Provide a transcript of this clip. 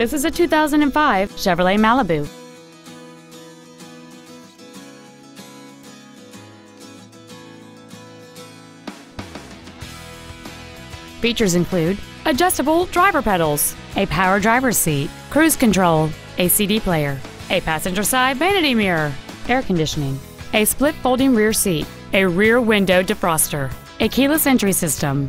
This is a 2005 Chevrolet Malibu. Features include adjustable driver pedals, a power driver's seat, cruise control, a CD player, a passenger side vanity mirror, air conditioning, a split folding rear seat, a rear window defroster, a keyless entry system.